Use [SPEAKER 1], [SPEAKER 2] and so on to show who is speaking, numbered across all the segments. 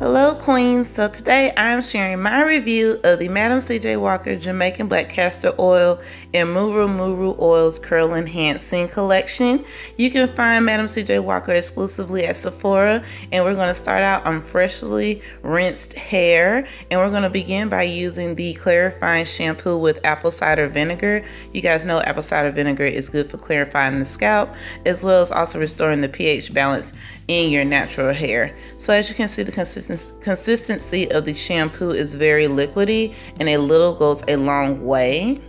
[SPEAKER 1] Hello Queens, so today I'm sharing my review of the Madam CJ Walker Jamaican Black Castor Oil and Murumuru Oils Curl Enhancing Collection. You can find Madam CJ Walker exclusively at Sephora and we're going to start out on freshly rinsed hair and we're going to begin by using the clarifying shampoo with apple cider vinegar. You guys know apple cider vinegar is good for clarifying the scalp as well as also restoring the pH balance in your natural hair. So as you can see the consistency consistency of the shampoo is very liquidy and a little goes a long way.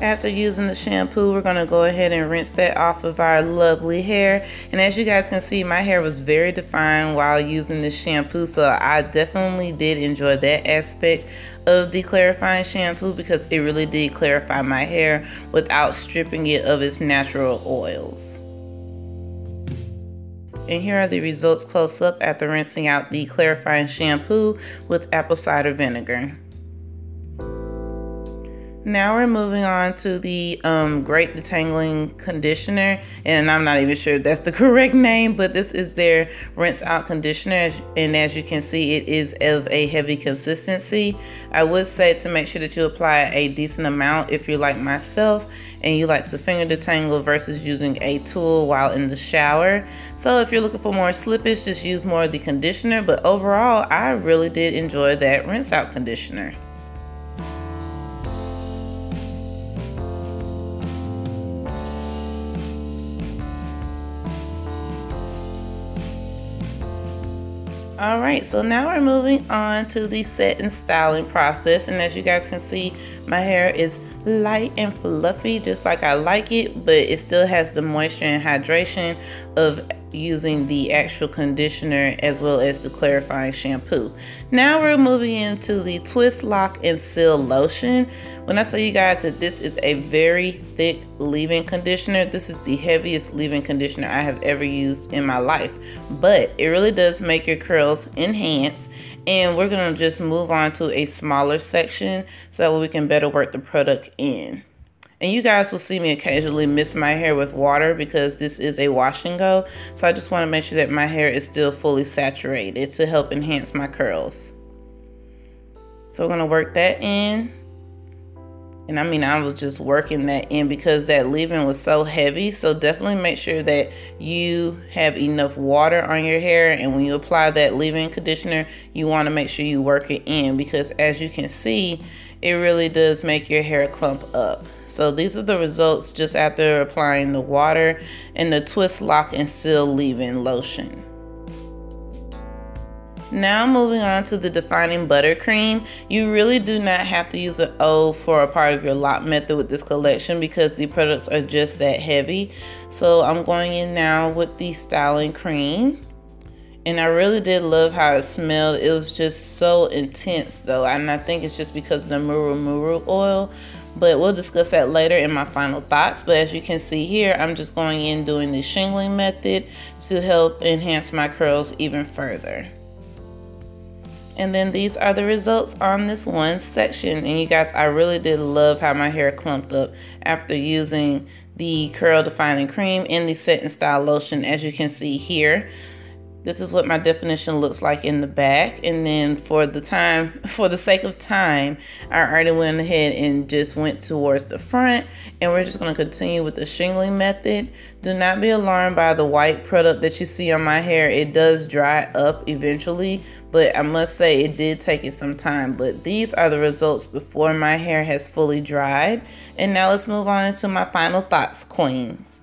[SPEAKER 1] After using the shampoo, we're going to go ahead and rinse that off of our lovely hair. And as you guys can see, my hair was very defined while using this shampoo. So I definitely did enjoy that aspect of the clarifying shampoo because it really did clarify my hair without stripping it of its natural oils. And here are the results close up after rinsing out the clarifying shampoo with apple cider vinegar. Now we're moving on to the um, Great Detangling Conditioner, and I'm not even sure if that's the correct name, but this is their rinse out conditioner, and as you can see, it is of a heavy consistency. I would say to make sure that you apply a decent amount if you're like myself and you like to finger detangle versus using a tool while in the shower. So if you're looking for more slippage, just use more of the conditioner, but overall, I really did enjoy that rinse out conditioner. All right, so now we're moving on to the set and styling process. And as you guys can see, my hair is light and fluffy, just like I like it, but it still has the moisture and hydration of using the actual conditioner as well as the clarifying shampoo. Now we're moving into the Twist Lock and Seal Lotion. When I tell you guys that this is a very thick leave-in conditioner, this is the heaviest leave-in conditioner I have ever used in my life. But it really does make your curls enhance and we're gonna just move on to a smaller section so that we can better work the product in. And you guys will see me occasionally mist my hair with water because this is a wash and go. So I just want to make sure that my hair is still fully saturated to help enhance my curls. So we're going to work that in. And I mean, I was just working that in because that leave-in was so heavy. So definitely make sure that you have enough water on your hair. And when you apply that leave-in conditioner, you want to make sure you work it in because as you can see, it really does make your hair clump up. So these are the results just after applying the water and the twist lock and seal leave-in lotion. Now moving on to the defining buttercream. You really do not have to use an O for a part of your LOC method with this collection because the products are just that heavy. So I'm going in now with the styling cream. And I really did love how it smelled. It was just so intense though. And I think it's just because of the Murumuru oil. But we'll discuss that later in my final thoughts. But as you can see here, I'm just going in doing the shingling method to help enhance my curls even further. And then these are the results on this one section. And you guys, I really did love how my hair clumped up after using the curl defining cream and the set and style lotion as you can see here. This is what my definition looks like in the back. And then for the time, for the sake of time, I already went ahead and just went towards the front. And we're just gonna continue with the shingling method. Do not be alarmed by the white product that you see on my hair. It does dry up eventually, but I must say it did take it some time. But these are the results before my hair has fully dried. And now let's move on into my final thoughts, queens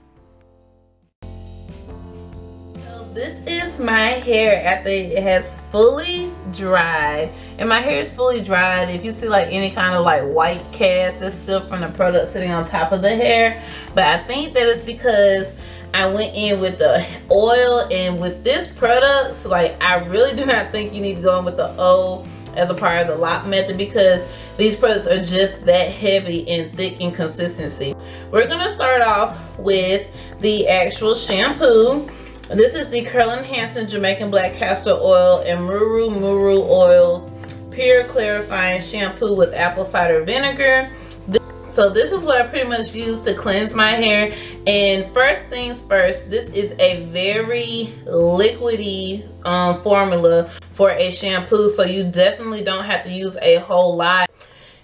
[SPEAKER 1] this is my hair after it has fully dried. And my hair is fully dried. If you see like any kind of like white cast that's still from the product sitting on top of the hair. But I think that is because I went in with the oil and with this product so like I really do not think you need to go in with the O as a part of the LOC method because these products are just that heavy and thick in consistency. We're gonna start off with the actual shampoo This is the Curl Enhancing Jamaican Black Castor Oil and Murumuru Oils Pure Clarifying Shampoo with Apple Cider Vinegar. So this is what I pretty much use to cleanse my hair. And first things first, this is a very liquidy um, formula for a shampoo. So you definitely don't have to use a whole lot.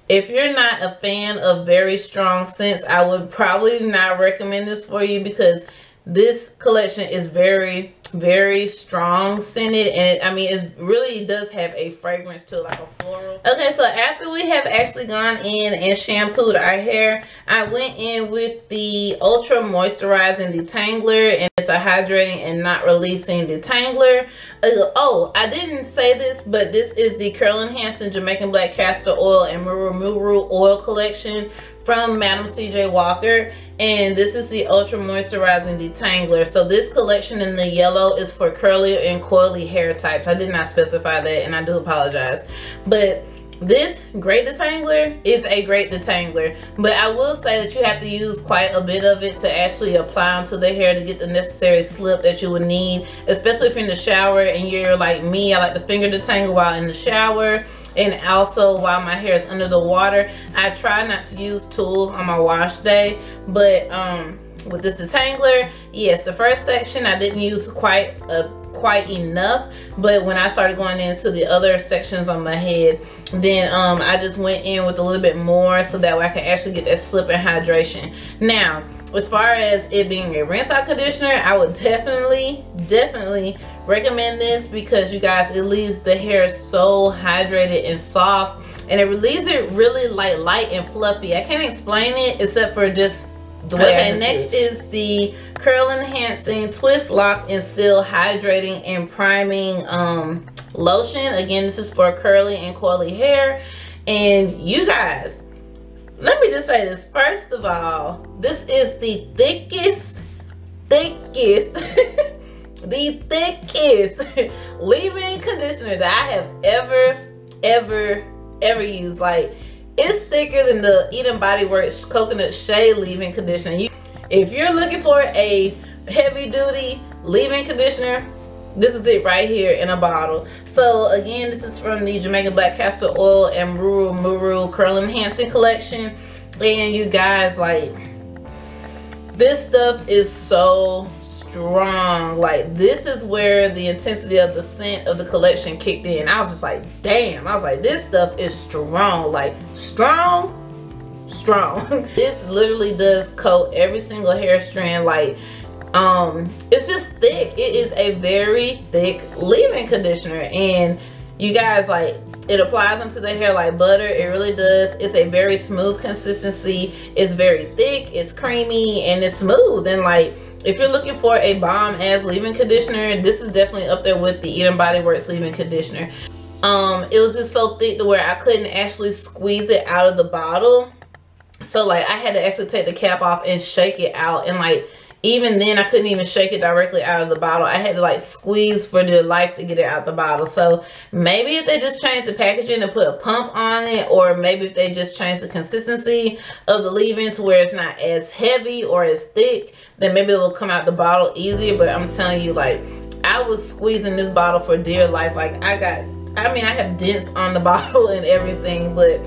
[SPEAKER 1] If you're not a fan of very strong scents, I would probably not recommend this for you because this collection is very very strong scented and it, I mean it really does have a fragrance to like a floral. Okay so after we have actually gone in and shampooed our hair I went in with the ultra moisturizing detangler and it's a hydrating and knot releasing detangler. Uh, oh I didn't say this but this is the curl enhancing Jamaican black castor oil and Muru oil collection from Madam CJ Walker and this is the ultra moisturizing detangler. So this collection in the yellow is for curly and coily hair types. I did not specify that and I do apologize. But this great detangler is a great detangler. But I will say that you have to use quite a bit of it to actually apply onto the hair to get the necessary slip that you would need especially if you're in the shower and you're like me I like to finger detangle while in the shower and also while my hair is under the water I try not to use tools on my wash day. But um with this detangler yes the first section I didn't use quite a quite enough. But when I started going into the other sections on my head then um, I just went in with a little bit more so that way I can actually get that slip and hydration. Now as far as it being a rinse out conditioner I would definitely definitely recommend this because you guys it leaves the hair so hydrated and soft. And it leaves it really like light and fluffy. I can't explain it except for just the way okay next is the curl enhancing twist lock and seal hydrating and priming um lotion. Again this is for curly and coily hair. And you guys let me just say this. First of all this is the thickest thickest the thickest leave-in conditioner that I have ever ever ever used. Like it's thicker than the Eden Body Works coconut shea leave-in conditioner. You, if you're looking for a heavy duty leave-in conditioner this is it right here in a bottle. So again this is from the Jamaican Black Castor Oil and Murumuru Curl Enhancing Collection. And you guys like this stuff is so strong. Like this is where the intensity of the scent of the collection kicked in. I was just like damn. I was like this stuff is strong. Like strong strong. This literally does coat every single hair strand. Like um it's just thick. It is a very thick leave-in conditioner. And you guys like it applies onto the hair like butter it really does. It's a very smooth consistency. It's very thick it's creamy and it's smooth. And like if you're looking for a bomb ass leave-in conditioner this is definitely up there with the Eden Body Works leave-in conditioner. Um it was just so thick to where I couldn't actually squeeze it out of the bottle. So like I had to actually take the cap off and shake it out and like even then I couldn't even shake it directly out of the bottle. I had to like squeeze for dear life to get it out the bottle. So maybe if they just change the packaging and put a pump on it or maybe if they just change the consistency of the leave-in to where it's not as heavy or as thick, then maybe it will come out the bottle easier. But I'm telling you like I was squeezing this bottle for dear life. Like I got, I mean I have dents on the bottle and everything but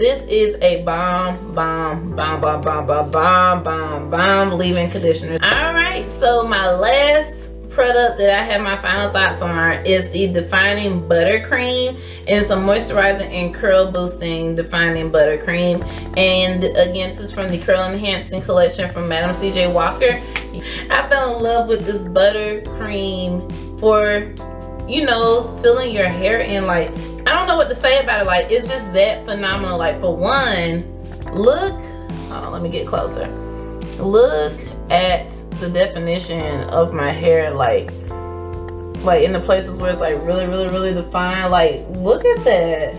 [SPEAKER 1] this is a bomb, bomb, bomb, bomb, bomb, bomb, bomb, bomb, bomb leave-in conditioner. All right, so my last product that I have my final thoughts on is the defining buttercream and some moisturizing and curl boosting defining buttercream and again this is from the curl enhancing collection from Madam CJ Walker I fell in love with this buttercream for you know sealing your hair in like I don't know what to say about it. Like, it's just that phenomenal. Like, for one, look, on, let me get closer. Look at the definition of my hair. Like, like in the places where it's like really, really, really defined. Like, look at that.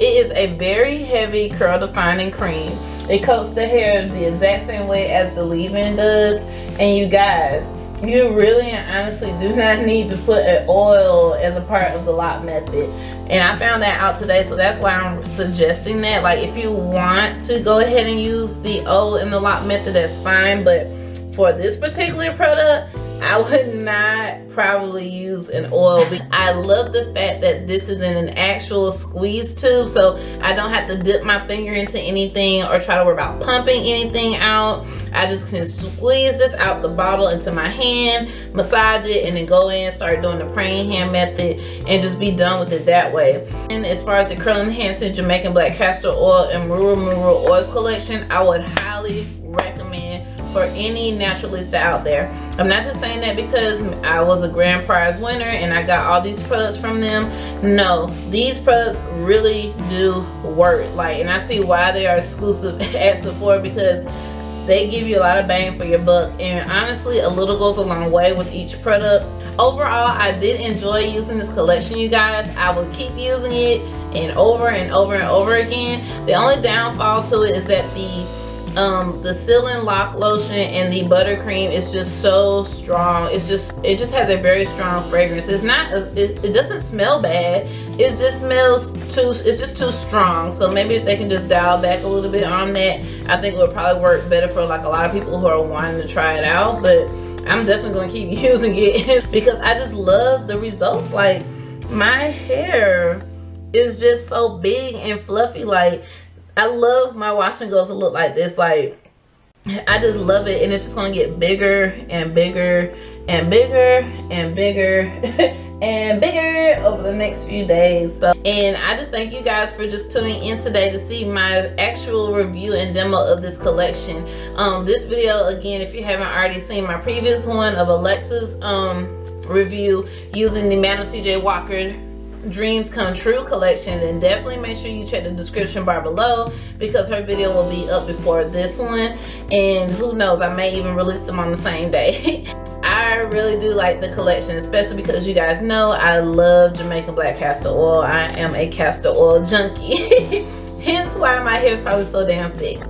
[SPEAKER 1] It is a very heavy curl defining cream. It coats the hair the exact same way as the leave-in does. And you guys, you really and honestly do not need to put an oil as a part of the LOC method. And I found that out today so that's why I'm suggesting that. Like if you want to go ahead and use the oil in the LOC method that's fine. But for this particular product I would not probably use an oil. I love the fact that this is in an actual squeeze tube so I don't have to dip my finger into anything or try to worry about pumping anything out. I just can squeeze this out the bottle into my hand, massage it, and then go in, start doing the praying hand method, and just be done with it that way. And as far as the curl enhancing Jamaican black castor oil and Murumuru oils collection, I would highly recommend for any naturalista out there. I'm not just saying that because I was a grand prize winner and I got all these products from them. No, these products really do work. Like, and I see why they are exclusive at Sephora because they give you a lot of bang for your buck and honestly a little goes a long way with each product overall i did enjoy using this collection you guys i will keep using it and over and over and over again the only downfall to it is that the um the sealing lock lotion and the buttercream is just so strong. It's just it just has a very strong fragrance. It's not it, it doesn't smell bad. It just smells too it's just too strong. So maybe if they can just dial back a little bit on that i think it would probably work better for like a lot of people who are wanting to try it out. But i'm definitely going to keep using it because i just love the results. Like my hair is just so big and fluffy. Like I love my wash and goes to look like this. Like, I just love it. And it's just going to get bigger and bigger and bigger and bigger and bigger over the next few days. So, and I just thank you guys for just tuning in today to see my actual review and demo of this collection. Um, this video, again, if you haven't already seen my previous one of Alexa's um, review using the Madam CJ Walker dreams come true collection then definitely make sure you check the description bar below because her video will be up before this one. And who knows i may even release them on the same day. I really do like the collection especially because you guys know i love jamaican black castor oil. I am a castor oil junkie. Hence why my hair is probably so damn thick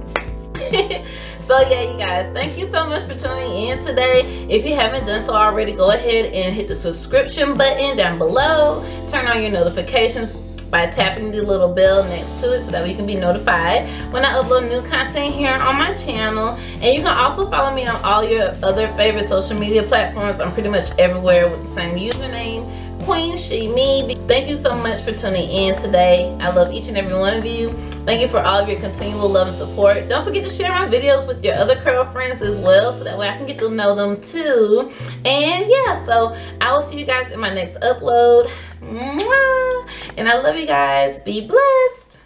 [SPEAKER 1] so yeah you guys thank you so much for tuning in today if you haven't done so already go ahead and hit the subscription button down below turn on your notifications by tapping the little bell next to it so that we can be notified when I upload new content here on my channel. And you can also follow me on all your other favorite social media platforms. I'm pretty much everywhere with the same username, QueenSheeMee. Thank you so much for tuning in today. I love each and every one of you. Thank you for all of your continual love and support. Don't forget to share my videos with your other curl friends as well so that way I can get to know them too. And yeah, so I will see you guys in my next upload. And I love you guys. Be blessed.